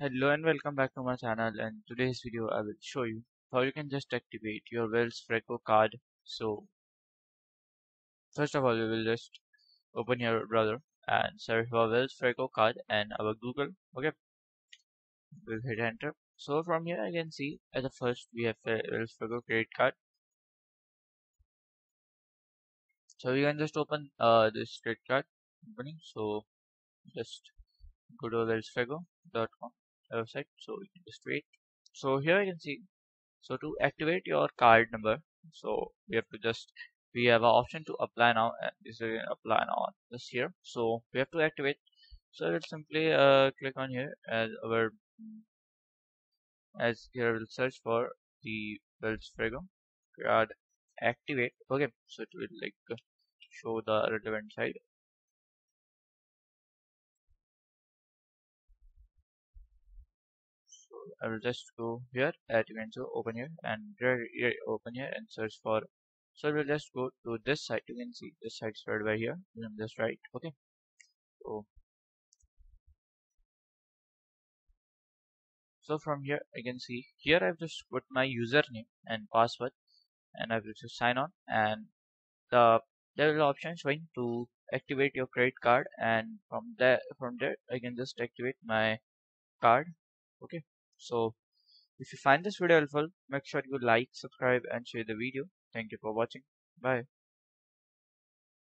Hello and welcome back to my channel and today's video I will show you how you can just activate your Wells Fargo card. So first of all we will just open your browser and search for Wells Fargo card and our Google okay? We'll hit enter. So from here I can see at the first we have a Wells Fargo credit card. So we can just open uh, this credit card company. So just go to wellsfargo.com website so we can just wait. So here you can see. So to activate your card number so we have to just we have an option to apply now and this is apply now this here. So we have to activate. So we'll simply uh, click on here as our as here we'll search for the Wells Fargo card activate. Okay so it will like show the relevant side I will just go here at Evenzo open here and here open here and search for so we'll just go to this site you can see this site spread by here. You can just write okay. So so from here I can see here I've just put my username and password and I will just sign on and the there is option showing to activate your credit card and from there from there I can just activate my card okay so if you find this video helpful, make sure you like, subscribe and share the video. Thank you for watching. Bye.